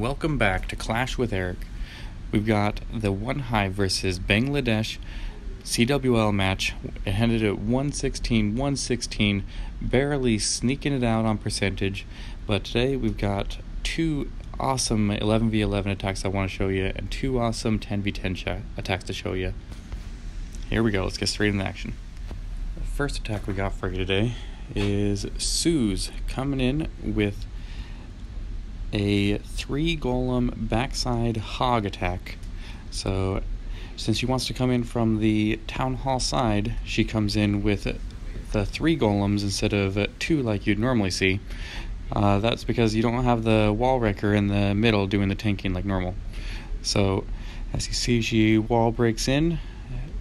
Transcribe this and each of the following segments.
Welcome back to Clash with Eric. We've got the Onehive versus Bangladesh CWL match. It ended at 116 116, barely sneaking it out on percentage. But today we've got two awesome 11v11 attacks I want to show you and two awesome 10v10 ch- attacks to show you. Here we go, let's get straight into action. The first attack we got for you today is Suze coming in with a three golem backside hog attack. So, since she wants to come in from the town hall side, she comes in with the three golems instead of two like you'd normally see. Uh, that's because you don't have the wall wrecker in the middle doing the tanking like normal. So, as you see, she wall breaks in.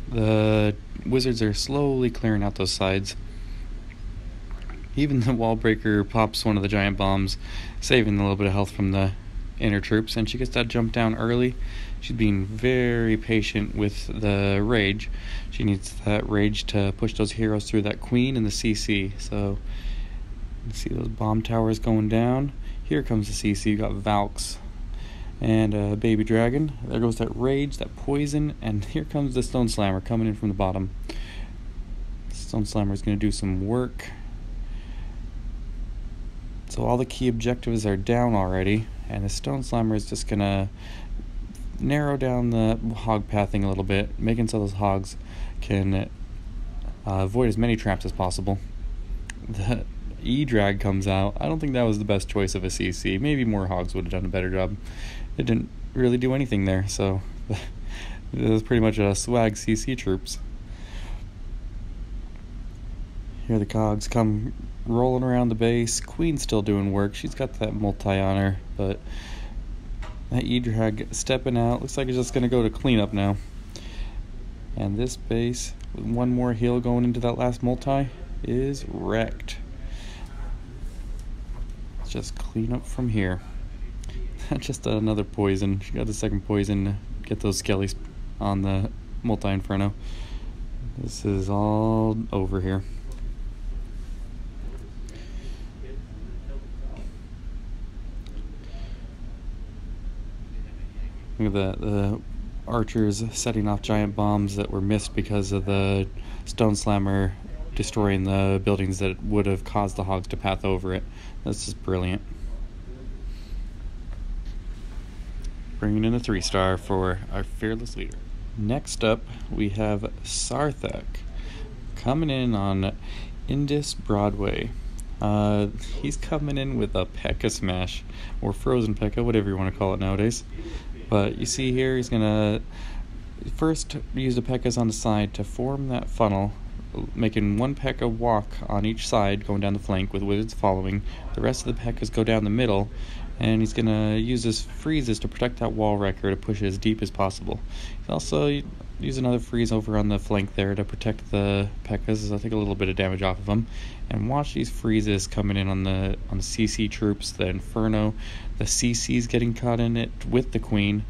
The wizards are slowly clearing out those sides. Even the wall breaker pops one of the giant bombs, saving a little bit of health from the inner troops, and she gets that jump down early. She's being very patient with the rage. She needs that rage to push those heroes through that queen and the CC. So, see those bomb towers going down. Here comes the CC. You got Valks and a baby dragon. There goes that rage, that poison, and here comes the stone slammer coming in from the bottom. Stone slammer is going to do some work. So all the key objectives are down already, and the stone slammer is just going to narrow down the hog pathing a little bit, making so those hogs can uh, avoid as many traps as possible. The E drag comes out. I don't think that was the best choice of a CC. Maybe more hogs would have done a better job. It didn't really do anything there, so it was pretty much a swag CC troops. Here the hogs come rolling around the base. Queen's still doing work. She's got that multi on her, but that E-Drag stepping out. Looks like it's just going to go to cleanup now. And this base, with one more heal going into that last multi, is wrecked. Let's just clean up from here. just another poison. She got the second poison. Get those skellies on the multi-inferno. This is all over here. That. The archers setting off giant bombs that were missed because of the stone slammer destroying the buildings that would have caused the hogs to path over it. That's just brilliant. Bringing in a three star for our fearless leader. Next up, we have Sarthak coming in on Indus Broadway. Uh, he's coming in with a P.E.K.K.A smash, or frozen P.E.K.K.A, whatever you want to call it nowadays. But you see here, he's gonna first use the P.E.K.K.As on the side to form that funnel, making one P.E.K.K.A walk on each side, going down the flank with wizards following. The rest of the P.E.K.K.As go down the middle, and he's gonna use his freezes to protect that wall wrecker to push it as deep as possible. He's also use another freeze over on the flank there to protect the P.E.K.K.As. I take a little bit of damage off of them, and watch these freezes coming in on the on the CC troops, the Inferno, the CC's getting caught in it with the Queen.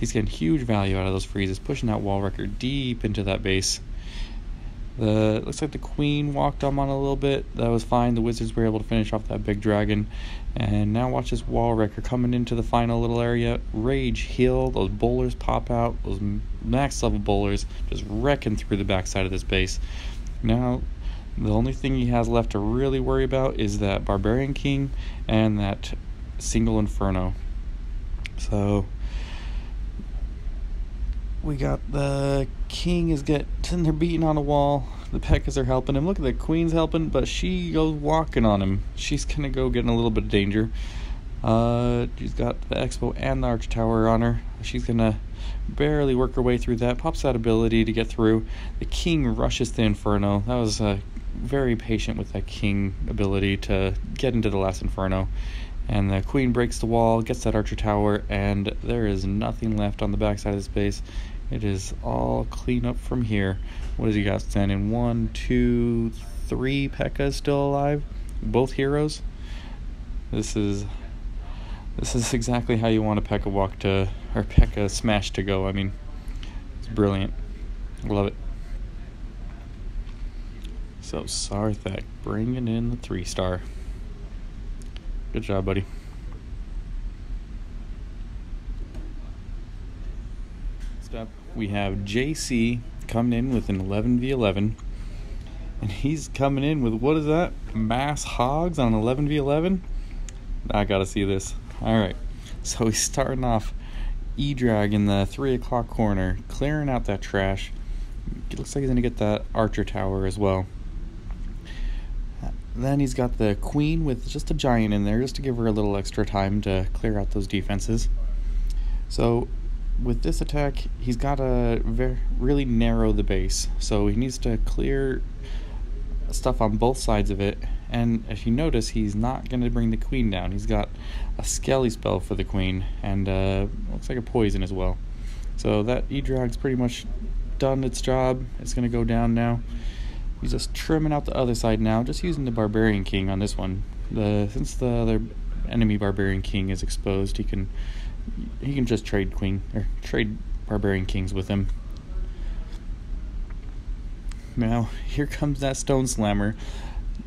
He's getting huge value out of those freezes, pushing that wall wrecker deep into that base. The looks like the queen walked on on a little bit. That was fine. The wizards were able to finish off that big dragon. And now watch this wall wrecker coming into the final little area. Rage heal. Those bowlers pop out. Those max level bowlers just wrecking through the backside of this base. Now the only thing he has left to really worry about is that barbarian king and that single inferno. So we got the king is getting there beating on a wall. The P.E.K.K.As are helping him. Look at the queen's helping, but she goes walking on him. She's gonna go get in a little bit of danger. Uh, she's got the X-bow and the arch tower on her. She's gonna barely work her way through that. Pops that ability to get through. The king rushes the inferno. That was uh, very patient with that king ability to get into the last inferno. And the queen breaks the wall, gets that archer tower, and there is nothing left on the backside of this base. It is all clean up from here. What does he got standing? One, two, three P.E.K.K.As still alive. Both heroes. This is this is exactly how you want a P.E.K.K.A walk to or P.E.K.K.A smash to go. I mean, it's brilliant. Love it. So Sarthak bringing in the three star. Good job, buddy. Next up, we have JC coming in with an 11v11. And he's coming in with what is that? Mass hogs on 11v11? I gotta see this. Alright, so he's starting off E drag in the 3 o'clock corner, clearing out that trash. It looks like he's gonna get that archer tower as well. Then he's got the queen with just a giant in there just to give her a little extra time to clear out those defenses. So with this attack, he's got to really narrow the base. So he needs to clear stuff on both sides of it. And if you notice, he's not going to bring the queen down. He's got a skelly spell for the queen, and uh, looks like a poison as well. So that E-Drag's pretty much done its job. It's going to go down now. He's just trimming out the other side now, just using the Barbarian King on this one. The Since the other enemy Barbarian King is exposed, he can he can just trade queen or trade barbarian kings with him. Now here comes that stone slammer.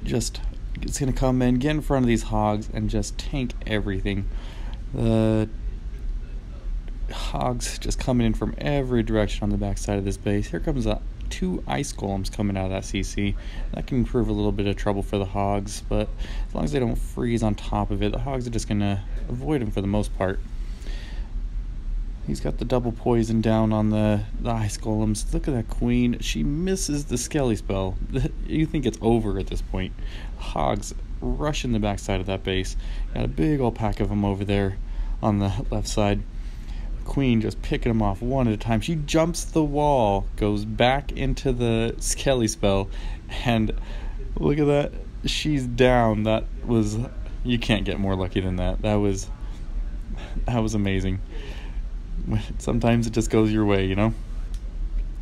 Just it's gonna come in, get in front of these hogs, and just tank everything. The hogs just coming in from every direction on the backside of this base. Here comes a two ice golems coming out of that CC. That can prove a little bit of trouble for the hogs, but as long as they don't freeze on top of it, the hogs are just gonna avoid them for the most part. He's got the double poison down on the, the ice golems. Look at that queen. She misses the skelly spell. You think it's over at this point. Hogs rushing the backside of that base. Got a big old pack of them over there on the left side. Queen just picking them off one at a time. She jumps the wall, goes back into the skelly spell, and look at that. She's down. That was you can't get more lucky than that. That was that was amazing. sometimes it just goes your way, you know?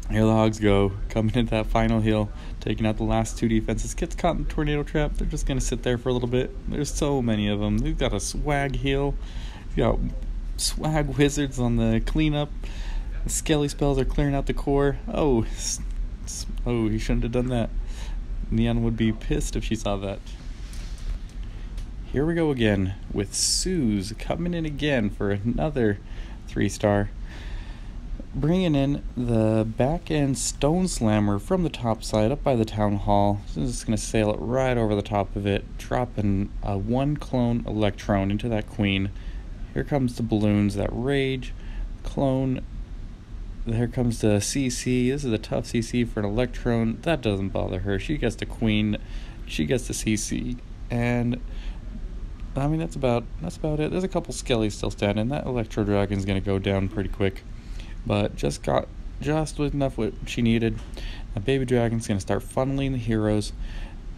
Here the Hogs go, coming into that final hill, taking out the last two defenses. Gets caught in the tornado trap. They're just going to sit there for a little bit. There's so many of them. They've got a swag heal. They've got swag wizards on the cleanup. The skelly spells are clearing out the core. Oh, oh, he shouldn't have done that. Neon would be pissed if she saw that. Here we go again with Suze coming in again for another three star. Bringing in the back end Stone Slammer from the top side up by the Town Hall. So just going to sail it right over the top of it, dropping a one clone electron into that Queen. Here comes the balloons that rage. Clone. Here comes the CC. This is a tough CC for an electron. That doesn't bother her. She gets the Queen. She gets the CC. And I mean, that's about that's about it. There's a couple skellies still standing. That Electro Dragon's gonna go down pretty quick, but just got just with enough what she needed. A Baby Dragon's gonna start funneling the heroes.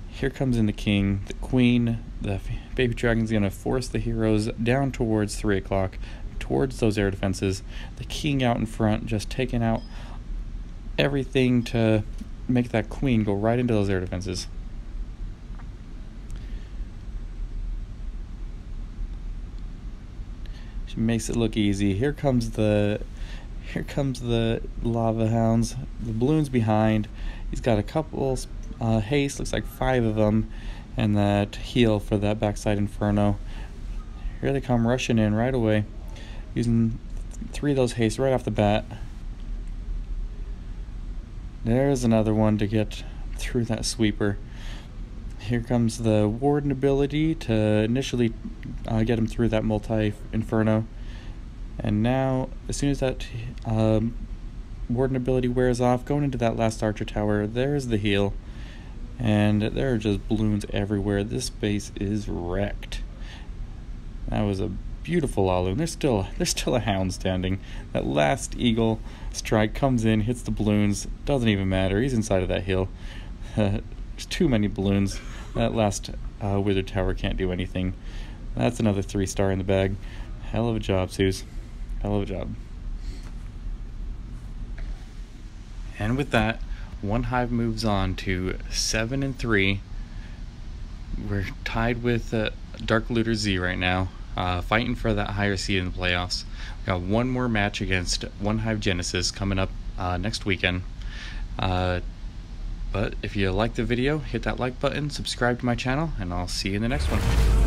Here comes in the king, the queen. The Baby Dragon's gonna force the heroes down towards three o'clock, towards those air defenses. The king out in front, just taking out everything to make that queen go right into those air defenses. Makes it look easy. Here comes the here comes the lava hounds. The balloon's behind. He's got a couple uh, haste, looks like five of them, and that heal for that backside inferno. Here they come rushing in right away, using three of those haste right off the bat. There's another one to get through that sweeper. Here comes the Warden ability to initially uh, get him through that multi Inferno. And now, as soon as that um, Warden ability wears off, going into that last Archer Tower, there's the heal. And there are just balloons everywhere. This base is wrecked. That was a beautiful LaLoon. There's still there's still a hound standing. That last eagle strike comes in, hits the balloons. Doesn't even matter. He's inside of that hill. there's too many balloons. That last uh, wizard tower can't do anything. That's another three star in the bag. Hell of a job, Suze. Hell of a job. And with that, Onehive moves on to seven and three. We're tied with uh, Dark Looter Z right now, uh, fighting for that higher seed in the playoffs. We got one more match against Onehive Genesis coming up uh, next weekend. But if you like the video, hit that like button, subscribe to my channel, and I'll see you in the next one.